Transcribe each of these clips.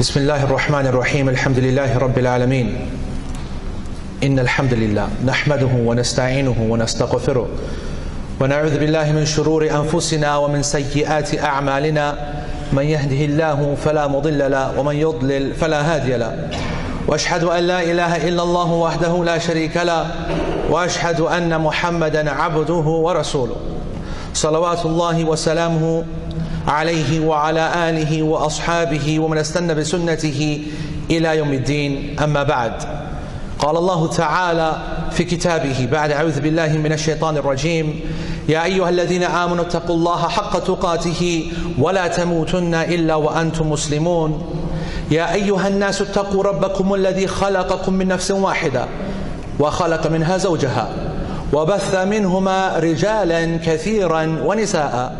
بسم الله الرحمن الرحيم الحمد لله رب العالمين إن الحمد لله نحمده ونستعينه ونستغفره ونعوذ بالله من شرور أنفسنا ومن سيئات أعمالنا من يهده الله فلا مضل له ومن يضلل فلا هادي له واشهد ان لا اله الا الله وحده لا شريك له واشهد ان محمدا عبده ورسوله صلوات الله وسلامه عليه وعلى آله وأصحابه ومن استنى بسنته إلى يوم الدين. أما بعد قال الله تعالى في كتابه بعد أعوذ بالله من الشيطان الرجيم. يا أيها الذين آمنوا اتقوا الله حق تقاته ولا تموتن إلا وأنتم مسلمون. يا أيها الناس اتقوا ربكم الذي خلقكم من نفس واحدة وخلق منها زوجها وبث منهما رجالا كثيرا ونساء.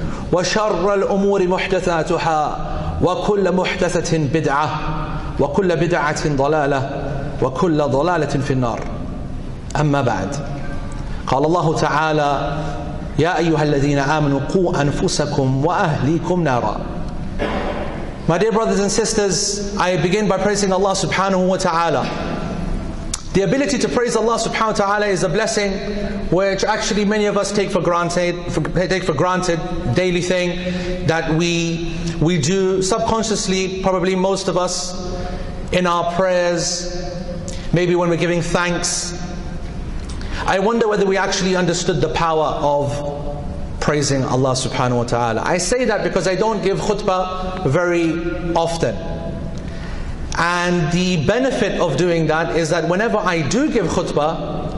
وشر الأمور محدثاتها وكل محدثة بدعة وكل بدعة ضلالة وكل ضلالة في النار أما بعد قال الله تعالى يا أيها الذين آمنوا قوا أنفسكم وأهليكم نارا My dear brothers and sisters, I begin by praising Allah subhanahu wa ta'ala. The ability to praise Allah subhanahu wa ta'ala is a blessing which actually many of us take for granted, for, take for granted, daily thing that we, we do subconsciously, probably most of us, in our prayers, maybe when we're giving thanks. I wonder whether we actually understood the power of praising Allah subhanahu wa ta'ala. I say that because I don't give khutbah very often. And the benefit of doing that is that whenever I do give khutbah,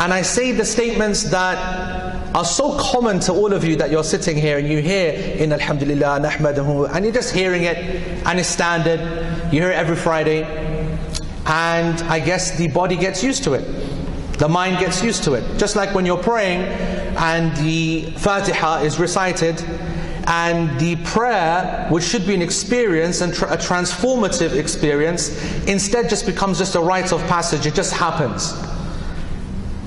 and I say the statements that are so common to all of you that you're sitting here and you hear in Alhamdulillah, Nahmadahu, and you're just hearing it, and it's standard, you hear it every Friday, and I guess the body gets used to it. The mind gets used to it. Just like when you're praying and the Fatiha is recited, and the prayer, which should be an experience and a transformative experience, instead just becomes just a rite of passage. It just happens.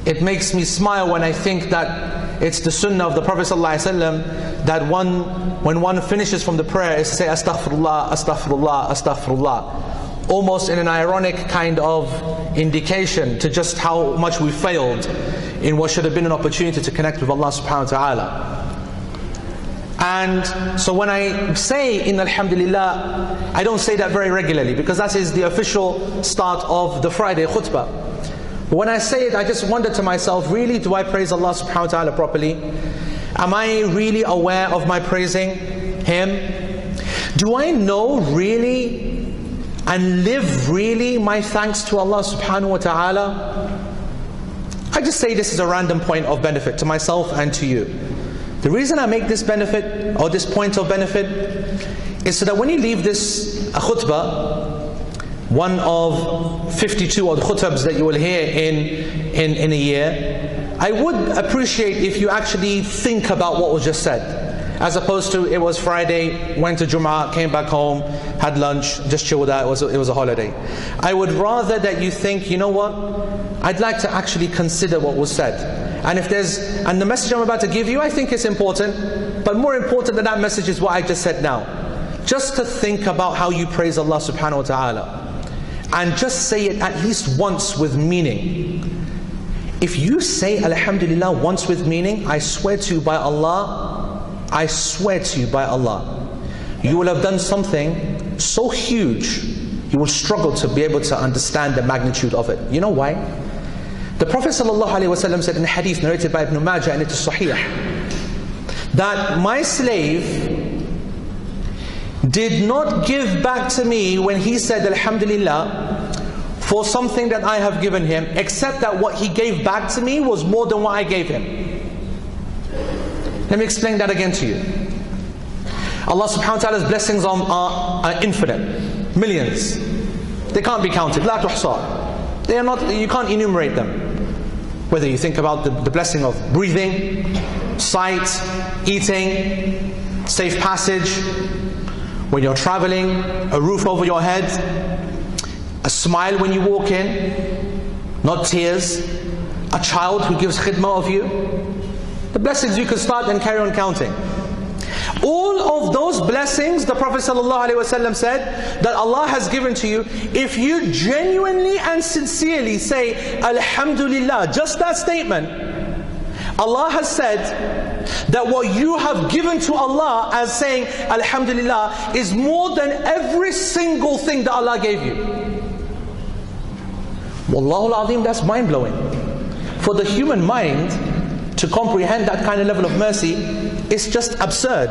It makes me smile when I think that it's the sunnah of the Prophet ﷺ that one, when one finishes from the prayer, is to say astaghfirullah, astaghfirullah, astaghfirullah almost in an ironic kind of indication to just how much we failed in what should have been an opportunity to connect with Allah subhanahu wa ta'ala. And so when I say in Alhamdulillah, I don't say that very regularly because that is the official start of the Friday khutbah. But when I say it, I just wonder to myself, really, do I praise Allah subhanahu wa ta'ala properly? Am I really aware of my praising Him? Do I know really and live really my thanks to Allah subhanahu wa ta'ala? I just say this is a random point of benefit to myself and to you. The reason I make this benefit or this point of benefit is so that when you leave this khutbah, one of 52 odd khutbahs that you will hear in, in, in a year, I would appreciate if you actually think about what was just said. As opposed to it was Friday, went to Jum'ah, came back home, had lunch, just chilled out, it was, a, it was a holiday. I would rather that you think, you know what, I'd like to actually consider what was said. And if there's, and the message I'm about to give you, I think it's important, but more important than that message is what I just said now. Just to think about how you praise Allah subhanahu wa ta'ala. And just say it at least once with meaning. If you say Alhamdulillah once with meaning, I swear to you by Allah, I swear to you by Allah, you will have done something so huge, you will struggle to be able to understand the magnitude of it. You know why? The Prophet ﷺ said in a hadith narrated by Ibn Majah and it is Sahih that my slave did not give back to me when he said Alhamdulillah for something that I have given him, except that what he gave back to me was more than what I gave him. Let me explain that again to you. Allah subhanahu wa ta'ala's blessings are, are, are infinite, millions. They can't be counted. La tuhsa. They are not, you can't enumerate them. Whether you think about the, the blessing of breathing, sight, eating, safe passage, when you're traveling, a roof over your head, a smile when you walk in, not tears, a child who gives khidmah of you, the blessings you can start and carry on counting. All of those blessings, the Prophet ﷺ said, that Allah has given to you, if you genuinely and sincerely say, Alhamdulillah, just that statement, Allah has said that what you have given to Allah as saying Alhamdulillah is more than every single thing that Allah gave you. Wallahu al-Azim, that's mind blowing. For the human mind to comprehend that kind of level of mercy is just absurd.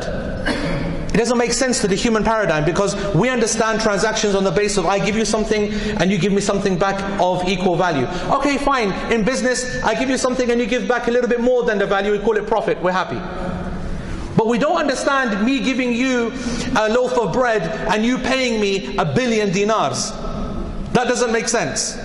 It doesn't make sense to the human paradigm because we understand transactions on the basis of I give you something and you give me something back of equal value. Okay, fine. In business, I give you something and you give back a little bit more than the value. We call it profit. We're happy. But we don't understand me giving you a loaf of bread and you paying me a billion dinars. That doesn't make sense.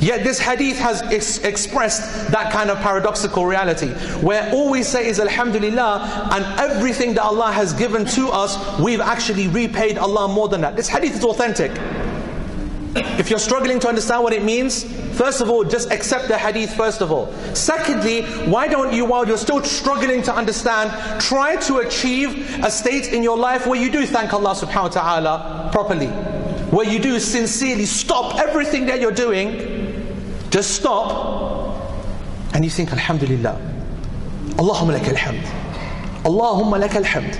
Yet this hadith has ex expressed that kind of paradoxical reality where all we say is Alhamdulillah and everything that Allah has given to us, we've actually repaid Allah more than that. This hadith is authentic. If you're struggling to understand what it means, first of all, just accept the hadith first of all. Secondly, why don't you, while you're still struggling to understand, try to achieve a state in your life where you do thank Allah subhanahu wa ta'ala properly. Where you do sincerely stop everything that you're doing just stop and you think, Alhamdulillah. Allahumma alhamd. Allahumma alhamd.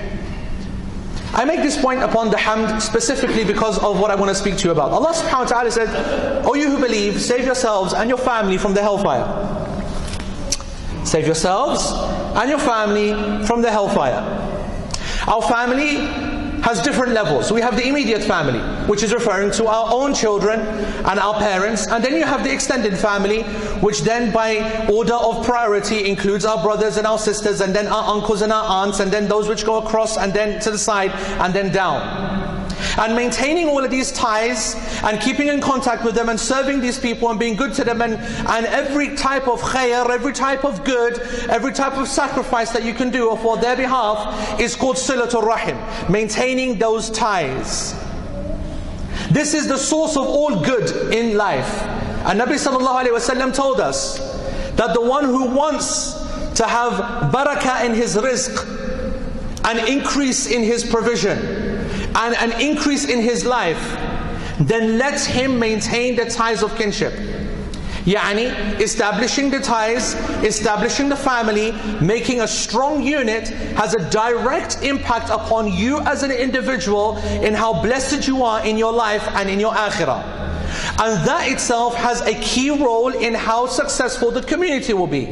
I make this point upon the hamd specifically because of what I want to speak to you about. Allah subhanahu wa ta'ala said, O you who believe, save yourselves and your family from the hellfire. Save yourselves and your family from the hellfire. Our family has different levels. We have the immediate family, which is referring to our own children and our parents. And then you have the extended family, which then by order of priority includes our brothers and our sisters, and then our uncles and our aunts, and then those which go across and then to the side and then down. And maintaining all of these ties and keeping in contact with them and serving these people and being good to them and, and every type of khair, every type of good, every type of sacrifice that you can do for their behalf is called silatul rahim. Maintaining those ties. This is the source of all good in life. And Nabi sallallahu alayhi wasallam told us that the one who wants to have barakah in his rizq, an increase in his provision, and an increase in his life, then let him maintain the ties of kinship. Yani, establishing the ties, establishing the family, making a strong unit has a direct impact upon you as an individual in how blessed you are in your life and in your akhirah. And that itself has a key role in how successful the community will be.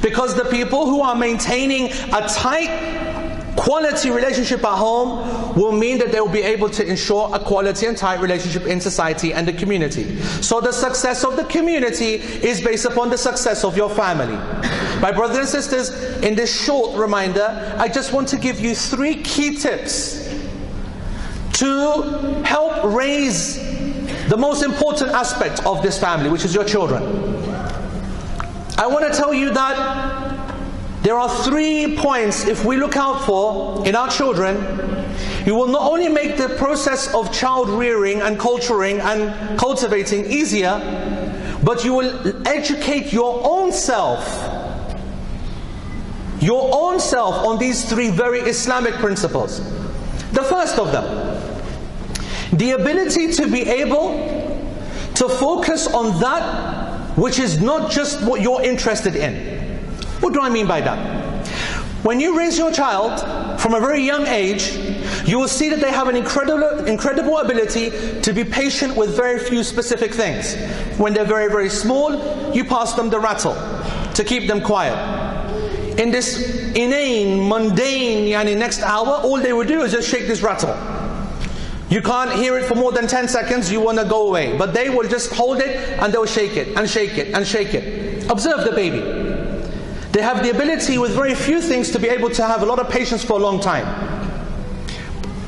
Because the people who are maintaining a tight Quality relationship at home will mean that they will be able to ensure a quality and tight relationship in society and the community. So the success of the community is based upon the success of your family. My brothers and sisters, in this short reminder, I just want to give you three key tips to help raise the most important aspect of this family, which is your children. I want to tell you that there are three points if we look out for in our children, you will not only make the process of child rearing and culturing and cultivating easier, but you will educate your own self, your own self on these three very Islamic principles. The first of them, the ability to be able to focus on that which is not just what you're interested in. What do I mean by that? When you raise your child from a very young age, you will see that they have an incredible, incredible ability to be patient with very few specific things. When they're very, very small, you pass them the rattle to keep them quiet. In this inane, mundane, yani next hour, all they will do is just shake this rattle. You can't hear it for more than 10 seconds, you want to go away. But they will just hold it and they'll shake it and shake it and shake it. Observe the baby. They have the ability with very few things to be able to have a lot of patience for a long time.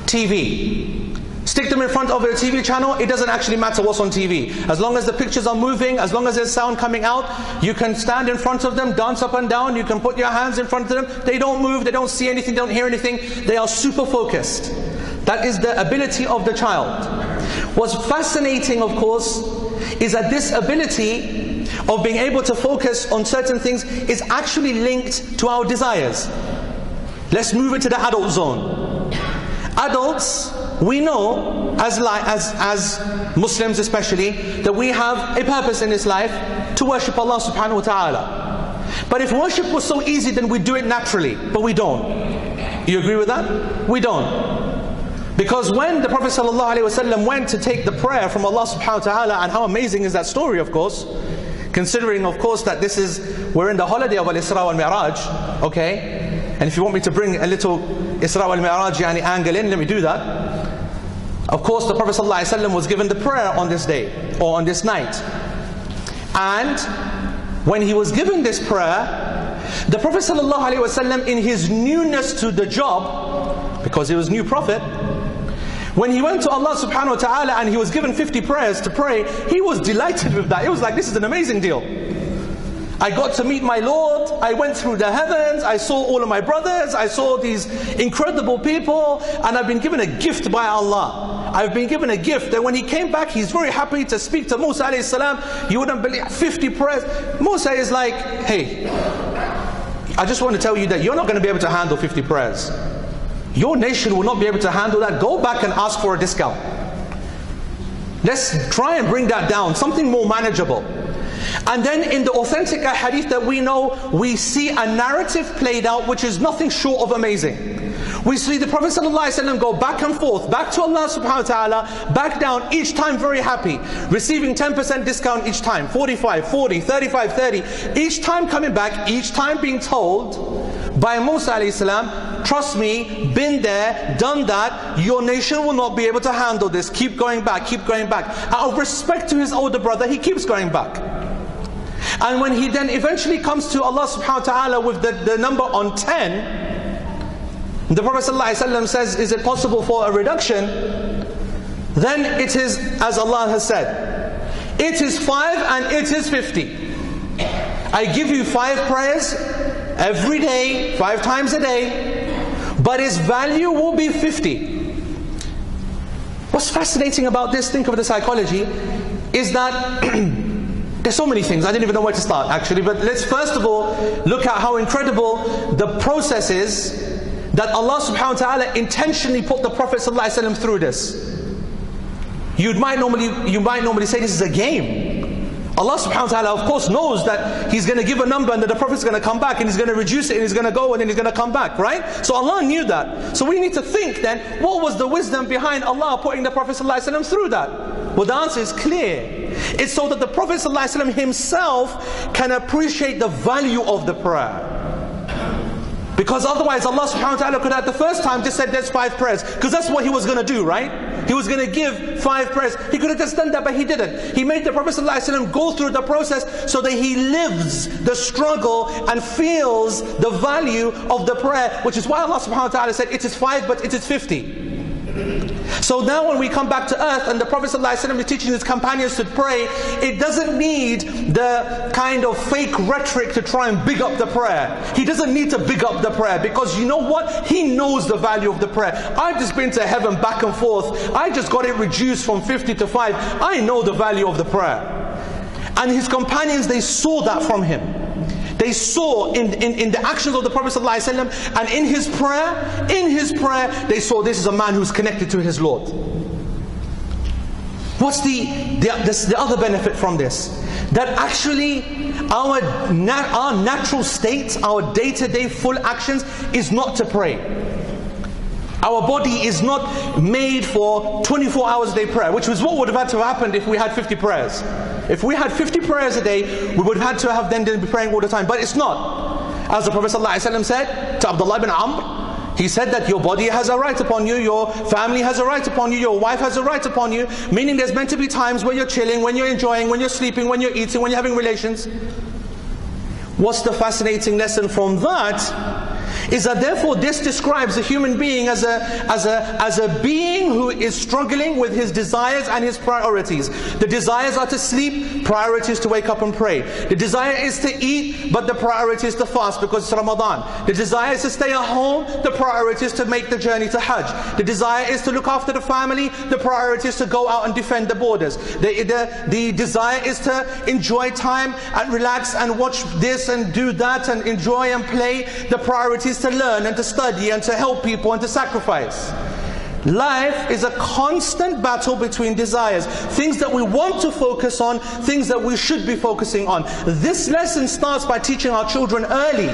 TV, Stick them in front of a TV channel, it doesn't actually matter what's on TV. As long as the pictures are moving, as long as there's sound coming out, you can stand in front of them, dance up and down, you can put your hands in front of them. They don't move, they don't see anything, they don't hear anything. They are super focused. That is the ability of the child. What's fascinating, of course, is that this ability of being able to focus on certain things is actually linked to our desires. Let's move into the adult zone. Adults we know, as, as, as Muslims especially, that we have a purpose in this life to worship Allah subhanahu wa ta'ala. But if worship was so easy, then we'd do it naturally. But we don't. You agree with that? We don't. Because when the Prophet ﷺ went to take the prayer from Allah subhanahu wa ta'ala, and how amazing is that story, of course, considering, of course, that this is, we're in the holiday of Al Isra wal Mi'raj, okay? And if you want me to bring a little Isra wal Mi'raj yani angle in, let me do that. Of course, the Prophet ﷺ was given the prayer on this day or on this night. And when he was given this prayer, the Prophet ﷺ, in his newness to the job, because he was new prophet, when he went to Allah subhanahu wa ta'ala and he was given 50 prayers to pray, he was delighted with that. It was like, this is an amazing deal. I got to meet my Lord. I went through the heavens. I saw all of my brothers. I saw these incredible people. And I've been given a gift by Allah. I've been given a gift. And when he came back, he's very happy to speak to Musa alayhi salam. You wouldn't believe 50 prayers. Musa is like, hey, I just want to tell you that you're not going to be able to handle 50 prayers. Your nation will not be able to handle that. Go back and ask for a discount. Let's try and bring that down, something more manageable. And then in the authentic hadith that we know, we see a narrative played out which is nothing short of amazing. We see the Prophet ﷺ go back and forth, back to Allah subhanahu wa ta'ala, back down, each time very happy, receiving 10% discount each time, 45, 40, 35, 30, each time coming back, each time being told by Musa alayhi trust me, been there, done that, your nation will not be able to handle this, keep going back, keep going back. Out of respect to his older brother, he keeps going back. And when he then eventually comes to Allah subhanahu wa ta'ala with the, the number on 10, the Prophet ﷺ says, Is it possible for a reduction? Then it is as Allah has said. It is five and it is 50. I give you five prayers every day, five times a day, but its value will be 50. What's fascinating about this, think of the psychology, is that There's so many things, I didn't even know where to start actually, but let's first of all look at how incredible the process is that Allah subhanahu wa ta'ala intentionally put the Prophet through this. You might normally you might normally say this is a game. Allah subhanahu wa ta'ala of course knows that He's going to give a number and that the Prophet is going to come back and He's going to reduce it and He's going to go and then He's going to come back, right? So Allah knew that. So we need to think then, what was the wisdom behind Allah putting the Prophet through that? Well the answer is clear. It's so that the Prophet himself can appreciate the value of the prayer. Because otherwise Allah subhanahu wa ta'ala could have the first time just said there's five prayers. Because that's what he was going to do, right? He was going to give five prayers. He could have just done that, but he didn't. He made the Prophet ﷺ go through the process so that he lives the struggle and feels the value of the prayer. Which is why Allah subhanahu wa ta'ala said it is five, but it is fifty. So now when we come back to earth and the Prophet ﷺ is teaching his companions to pray, it doesn't need the kind of fake rhetoric to try and big up the prayer. He doesn't need to big up the prayer because you know what? He knows the value of the prayer. I've just been to heaven back and forth. I just got it reduced from 50 to 5. I know the value of the prayer. And his companions, they saw that from him. They saw in, in, in the actions of the Prophet ﷺ and in his prayer, in his prayer, they saw this is a man who's connected to his Lord. What's the, the, the, the other benefit from this? That actually our, nat, our natural state, our day-to-day full actions is not to pray. Our body is not made for 24 hours a day prayer, which was what would have had to have happened if we had 50 prayers. If we had 50 prayers a day, we would have had to have then be praying all the time. But it's not. As the Prophet ﷺ said to Abdullah ibn Amr, he said that your body has a right upon you, your family has a right upon you, your wife has a right upon you. Meaning there's meant to be times when you're chilling, when you're enjoying, when you're sleeping, when you're eating, when you're having relations. What's the fascinating lesson from that? Is that therefore this describes a human being as a, as, a, as a being who is struggling with his desires and his priorities. The desires are to sleep, priorities to wake up and pray. The desire is to eat, but the priority is to fast because it's Ramadan. The desire is to stay at home, the priority is to make the journey to Hajj. The desire is to look after the family, the priority is to go out and defend the borders. The, the, the desire is to enjoy time and relax and watch this and do that and enjoy and play. The priority is to learn and to study and to help people and to sacrifice. Life is a constant battle between desires. Things that we want to focus on, things that we should be focusing on. This lesson starts by teaching our children early.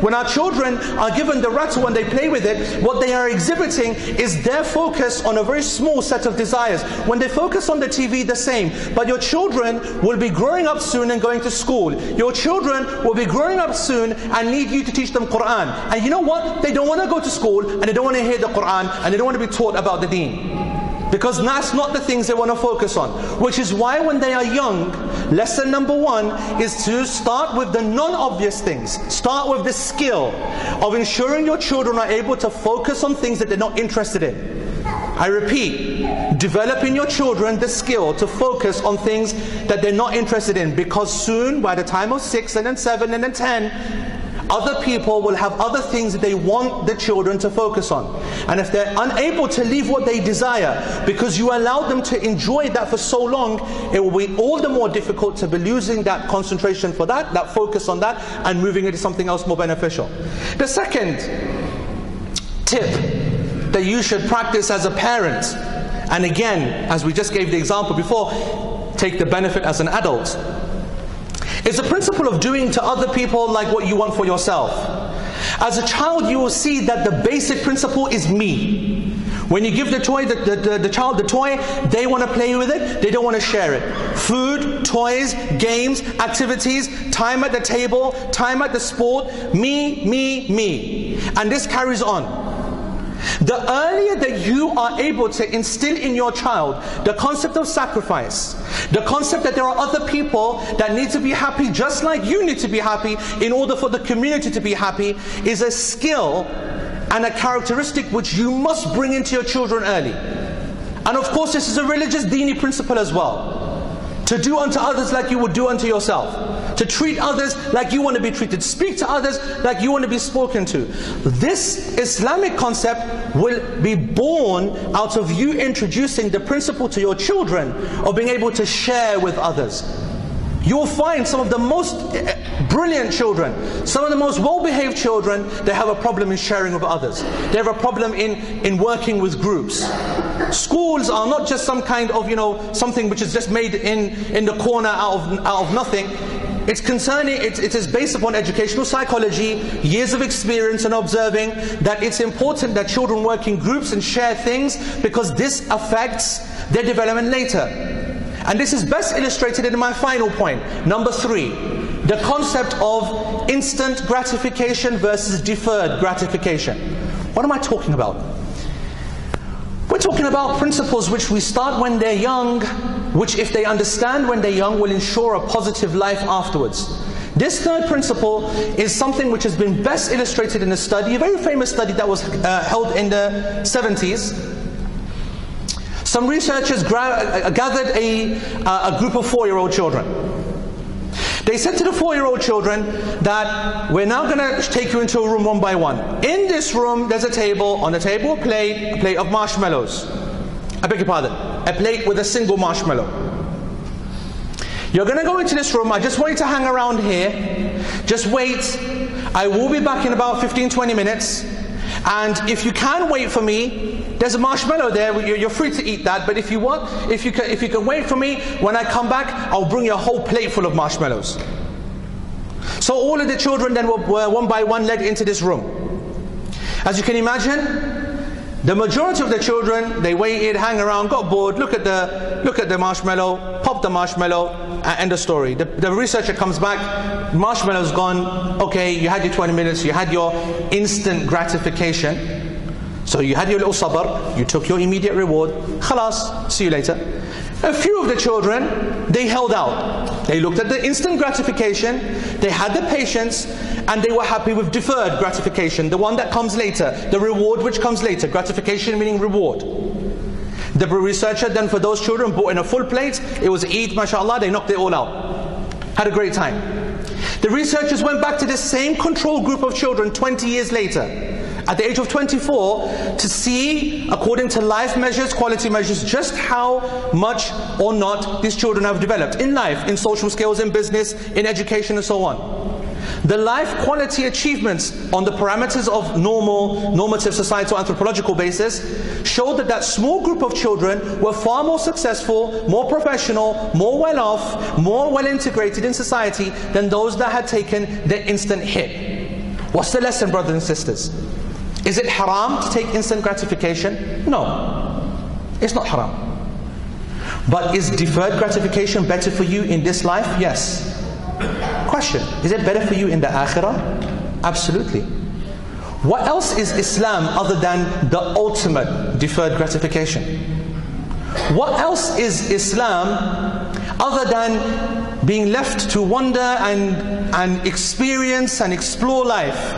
When our children are given the rattle and they play with it, what they are exhibiting is their focus on a very small set of desires. When they focus on the TV, the same. But your children will be growing up soon and going to school. Your children will be growing up soon and need you to teach them Quran. And you know what? They don't want to go to school and they don't want to hear the Quran and they don't want to be taught about the deen. Because that's not the things they want to focus on. Which is why when they are young, lesson number one is to start with the non-obvious things. Start with the skill of ensuring your children are able to focus on things that they're not interested in. I repeat, develop in your children the skill to focus on things that they're not interested in because soon, by the time of six and then seven and then ten, other people will have other things that they want the children to focus on. And if they're unable to leave what they desire because you allowed them to enjoy that for so long, it will be all the more difficult to be losing that concentration for that, that focus on that, and moving into something else more beneficial. The second tip that you should practice as a parent, and again, as we just gave the example before, take the benefit as an adult it's a principle of doing to other people like what you want for yourself. As a child, you will see that the basic principle is me. When you give the toy, the, the, the, the, child the toy, they want to play with it, they don't want to share it. Food, toys, games, activities, time at the table, time at the sport, me, me, me. And this carries on. The earlier that you are able to instill in your child the concept of sacrifice, the concept that there are other people that need to be happy just like you need to be happy in order for the community to be happy, is a skill and a characteristic which you must bring into your children early. And of course, this is a religious dini principle as well. To do unto others like you would do unto yourself. To treat others like you want to be treated. Speak to others like you want to be spoken to. This Islamic concept will be born out of you introducing the principle to your children of being able to share with others. You will find some of the most eh, brilliant children, some of the most well-behaved children, they have a problem in sharing with others. They have a problem in, in working with groups. Schools are not just some kind of, you know, something which is just made in, in the corner out of, out of nothing. It's concerning, it, it is based upon educational psychology, years of experience and observing that it's important that children work in groups and share things because this affects their development later. And this is best illustrated in my final point. Number three, the concept of instant gratification versus deferred gratification. What am I talking about? Talking about principles which we start when they're young, which if they understand when they're young will ensure a positive life afterwards. This third principle is something which has been best illustrated in a study, a very famous study that was uh, held in the 70s some researchers uh, gathered a, a group of four-year-old children. They said to the four-year-old children that we're now going to take you into a room one by one. In this room, there's a table. On the table, a plate, a plate of marshmallows. I beg your pardon, a plate with a single marshmallow. You're going to go into this room. I just want you to hang around here. Just wait. I will be back in about 15, 20 minutes. And if you can wait for me, there's a marshmallow there. You're free to eat that. But if you want, if you can, if you can wait for me, when I come back, I'll bring you a whole plate full of marshmallows. So all of the children then were one by one led into this room. As you can imagine, the majority of the children, they waited, hang around, got bored, look at the, look at the marshmallow, pop the marshmallow, and end the story. The, the researcher comes back, marshmallow's gone, okay, you had your 20 minutes, you had your instant gratification. So you had your little sabr, you took your immediate reward, khalas, see you later. A few of the children, they held out. They looked at the instant gratification, they had the patience, and they were happy with deferred gratification, the one that comes later, the reward which comes later. Gratification meaning reward. The researcher then for those children brought in a full plate, it was Eid, mashallah, they knocked it all out. Had a great time. The researchers went back to the same control group of children 20 years later at the age of 24 to see, according to life measures, quality measures, just how much or not these children have developed in life, in social skills, in business, in education, and so on. The life quality achievements on the parameters of normal, normative societal anthropological basis showed that that small group of children were far more successful, more professional, more well off, more well integrated in society than those that had taken the instant hit. What's the lesson, brothers and sisters? Is it haram to take instant gratification? No, it's not haram. But is deferred gratification better for you in this life? Yes. Question Is it better for you in the akhirah? Absolutely. What else is Islam other than the ultimate deferred gratification? What else is Islam other than being left to wonder and, and experience and explore life?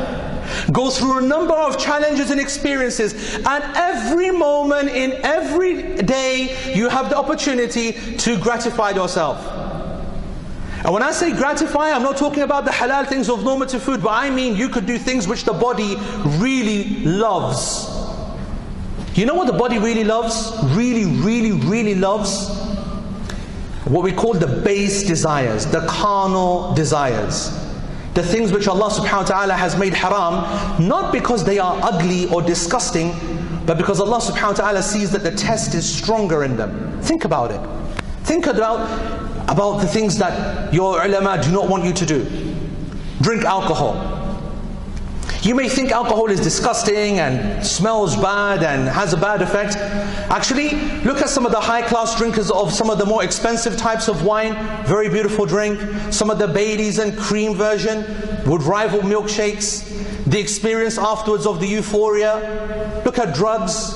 Go through a number of challenges and experiences, and every moment in every day you have the opportunity to gratify yourself. And when I say gratify, I'm not talking about the halal things of normative food, but I mean you could do things which the body really loves. You know what the body really loves? Really, really, really loves? What we call the base desires, the carnal desires. The things which Allah subhanahu wa ta'ala has made haram, not because they are ugly or disgusting, but because Allah subhanahu wa ta'ala sees that the test is stronger in them. Think about it. Think about about the things that your ulama do not want you to do. Drink alcohol. You may think alcohol is disgusting and smells bad and has a bad effect. Actually, look at some of the high class drinkers of some of the more expensive types of wine. Very beautiful drink. Some of the Baileys and cream version would rival milkshakes. The experience afterwards of the euphoria. Look at drugs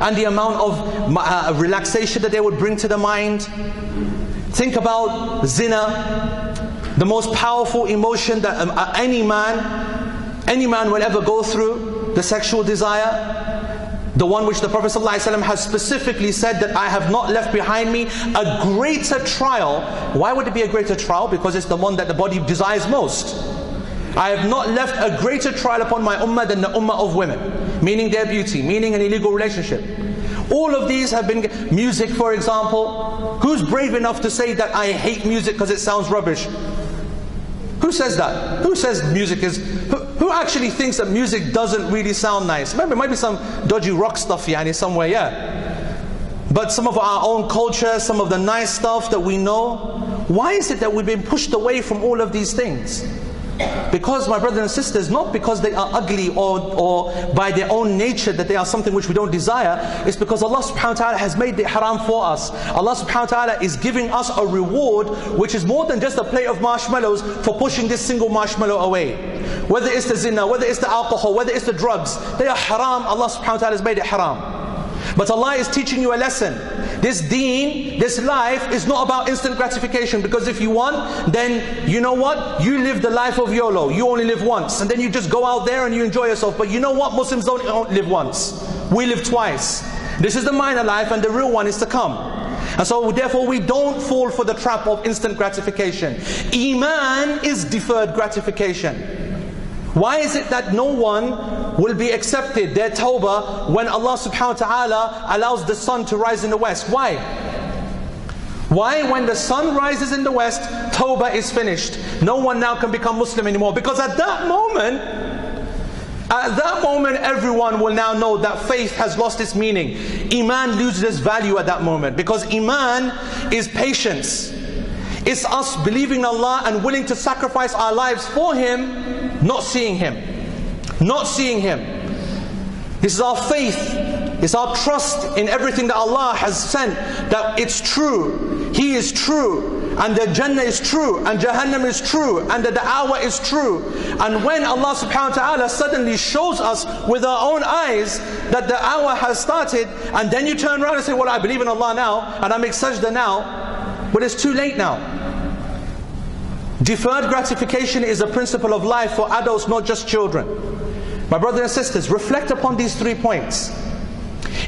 and the amount of uh, relaxation that they would bring to the mind. Think about zina, the most powerful emotion that um, uh, any man, any man will ever go through, the sexual desire. The one which the Prophet ﷺ has specifically said that I have not left behind me a greater trial. Why would it be a greater trial? Because it's the one that the body desires most. I have not left a greater trial upon my ummah than the ummah of women, meaning their beauty, meaning an illegal relationship. All of these have been music, for example. Who's brave enough to say that I hate music because it sounds rubbish? Who says that? Who says music is. Who, who, actually thinks that music doesn't really sound nice? Remember, it might be some dodgy rock stuff, yani, somewhere, yeah. But some of our own culture, some of the nice stuff that we know, why is it that we've been pushed away from all of these things? Because my brothers and sisters, not because they are ugly or, or by their own nature that they are something which we don't desire, it's because Allah subhanahu wa ta'ala has made it haram for us. Allah subhanahu wa ta'ala is giving us a reward which is more than just a plate of marshmallows for pushing this single marshmallow away. Whether it's the zina, whether it's the alcohol, whether it's the drugs, they are haram. Allah subhanahu wa ta'ala has made it haram. But Allah is teaching you a lesson. This deen, this life is not about instant gratification because if you want, then you know what? You live the life of YOLO. You only live once. And then you just go out there and you enjoy yourself. But you know what? Muslims don't live once. We live twice. This is the minor life and the real one is to come. And so therefore we don't fall for the trap of instant gratification. Iman is deferred gratification. Why is it that no one will be accepted, their tawbah, when Allah subhanahu wa ta'ala allows the sun to rise in the west? Why? Why when the sun rises in the west, tawbah is finished. No one now can become Muslim anymore. Because at that moment, at that moment, everyone will now know that faith has lost its meaning. Iman loses its value at that moment. Because Iman is patience. It's us believing in Allah and willing to sacrifice our lives for Him not seeing Him. Not seeing Him. This is our faith. It's our trust in everything that Allah has sent. That it's true. He is true. And the Jannah is true. And Jahannam is true. And that the Da'wah is true. And when Allah subhanahu wa ta'ala suddenly shows us with our own eyes that the hour has started, and then you turn around and say, Well, I believe in Allah now, and I make sajda now. But it's too late now. Deferred gratification is a principle of life for adults, not just children. My brothers and sisters, reflect upon these three points.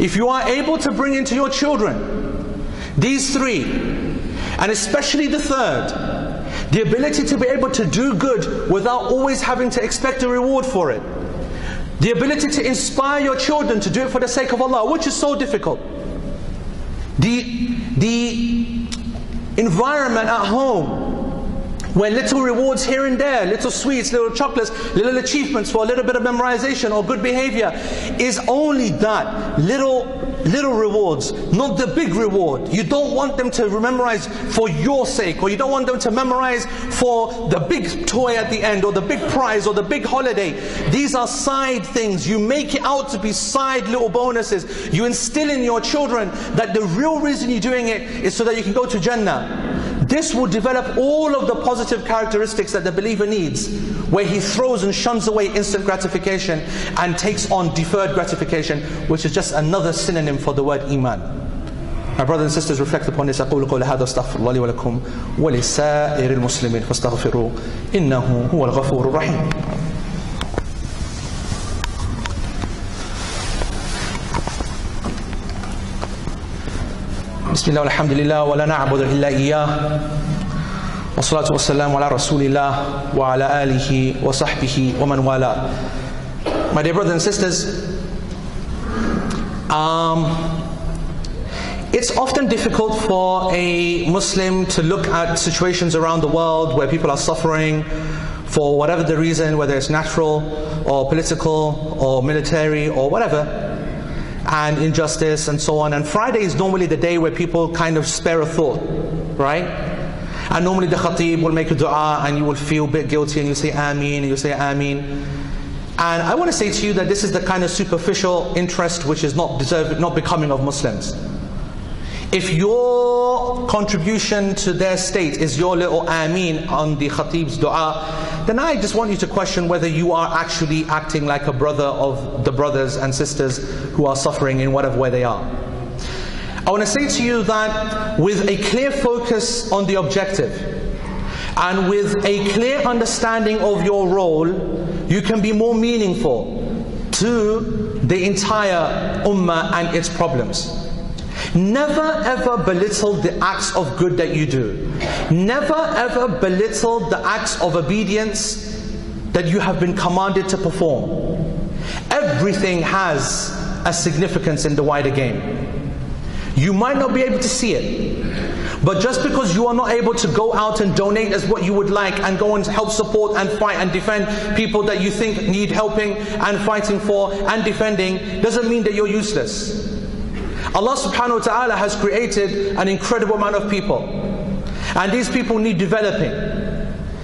If you are able to bring into your children these three, and especially the third, the ability to be able to do good without always having to expect a reward for it, the ability to inspire your children to do it for the sake of Allah, which is so difficult. The, the environment at home where little rewards here and there, little sweets, little chocolates, little achievements for a little bit of memorization or good behavior is only that little little rewards, not the big reward. You don't want them to memorize for your sake, or you don't want them to memorize for the big toy at the end, or the big prize, or the big holiday. These are side things. You make it out to be side little bonuses. You instill in your children that the real reason you're doing it is so that you can go to Jannah. This will develop all of the positive characteristics that the believer needs, where he throws and shuns away instant gratification and takes on deferred gratification, which is just another synonym for the word iman. My brothers and sisters, reflect upon this. أقول قول هذا استغفر الله لي ولكم ولسائر المسلمين فاستغفروه إنه هو الغفور الرحيم. بسم الله والحمد لله ولا نعبد إلا إياه والصلاة والسلام على رسول الله وعلى آله وصحبه ومن والاه My dear brothers and sisters, um, it's often difficult for a Muslim to look at situations around the world where people are suffering for whatever the reason, whether it's natural or political or military or whatever and injustice and so on. And Friday is normally the day where people kind of spare a thought, right? And normally the khatib will make a dua and you will feel a bit guilty and you say Ameen and you say Ameen. And I want to say to you that this is the kind of superficial interest which is not deserved, not becoming of Muslims. If your contribution to their state is your little Ameen on the khatib's dua, then I just want you to question whether you are actually acting like a brother of the brothers and sisters who are suffering in whatever way they are. I want to say to you that with a clear focus on the objective and with a clear understanding of your role, you can be more meaningful to the entire ummah and its problems. Never ever belittle the acts of good that you do. Never ever belittle the acts of obedience that you have been commanded to perform. Everything has a significance in the wider game. You might not be able to see it, but just because you are not able to go out and donate as what you would like and go and help support and fight and defend people that you think need helping and fighting for and defending doesn't mean that you're useless. Allah subhanahu wa ta'ala has created an incredible amount of people. And these people need developing.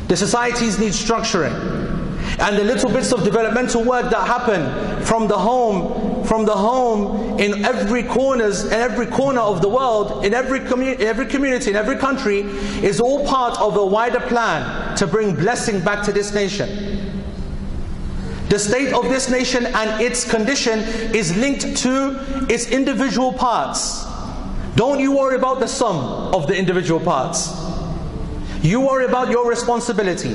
The societies need structuring. And the little bits of developmental work that happen from the home, from the home in every corners, in every corner of the world, in every, every community, in every country, is all part of a wider plan to bring blessing back to this nation. The state of this nation and its condition is linked to its individual parts. Don't you worry about the sum of the individual parts. You worry about your responsibility.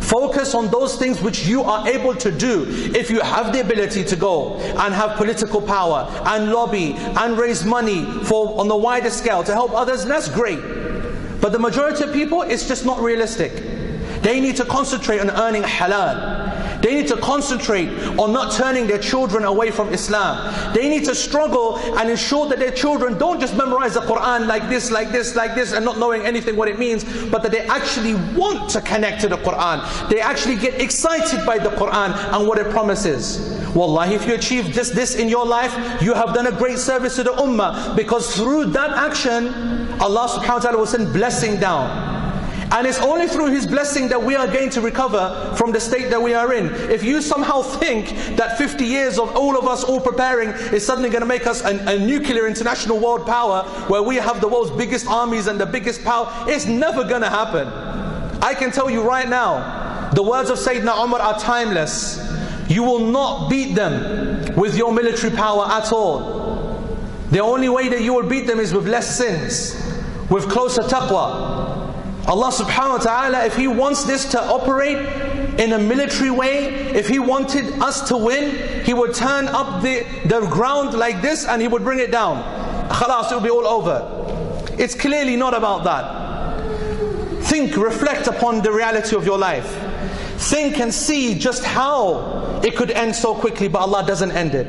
Focus on those things which you are able to do. If you have the ability to go and have political power and lobby and raise money for on the wider scale to help others, that's great. But the majority of people, it's just not realistic. They need to concentrate on earning halal. They need to concentrate on not turning their children away from Islam. They need to struggle and ensure that their children don't just memorize the Quran like this, like this, like this, and not knowing anything what it means, but that they actually want to connect to the Quran. They actually get excited by the Quran and what it promises. Wallahi, if you achieve this, this in your life, you have done a great service to the Ummah because through that action, Allah subhanahu wa ta'ala will send blessing down. And it's only through His blessing that we are going to recover from the state that we are in. If you somehow think that 50 years of all of us all preparing is suddenly going to make us a, a nuclear international world power where we have the world's biggest armies and the biggest power, it's never going to happen. I can tell you right now, the words of Sayyidina Umar are timeless. You will not beat them with your military power at all. The only way that you will beat them is with less sins, with closer taqwa, Allah subhanahu wa ta'ala, if He wants this to operate in a military way, if He wanted us to win, He would turn up the, the ground like this and He would bring it down. Khalas, it will be all over. It's clearly not about that. Think, reflect upon the reality of your life. Think and see just how it could end so quickly, but Allah doesn't end it.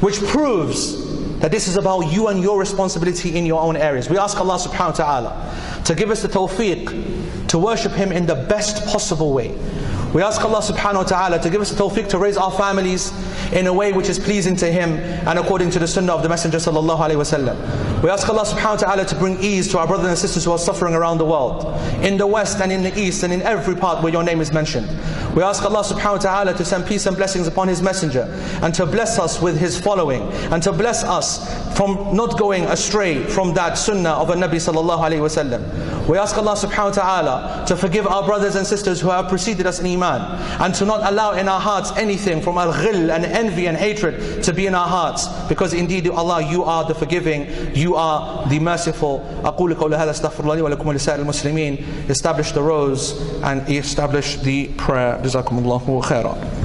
Which proves that this is about you and your responsibility in your own areas. We ask Allah subhanahu wa ta'ala to give us the tawfiq to worship Him in the best possible way. We ask Allah subhanahu wa ta'ala to give us the tawfiq to raise our families in a way which is pleasing to Him and according to the sunnah of the Messenger sallallahu alayhi wasallam. We ask Allah subhanahu wa ta'ala to bring ease to our brothers and sisters who are suffering around the world, in the west and in the east and in every part where your name is mentioned. We ask Allah subhanahu wa ta'ala to send peace and blessings upon His Messenger and to bless us with His following and to bless us from not going astray from that sunnah of a Nabi sallallahu alayhi wasallam. We ask Allah subhanahu wa ta'ala to forgive our brothers and sisters who have preceded us in Iman and to not allow in our hearts anything from al-ghil and envy and hatred to be in our hearts because indeed Allah you are the forgiving you are the merciful أقول قول هذا استغفر الله لي ولكم ولسائر المسلمين establish the rose and establish the prayer جزاكم الله خيرا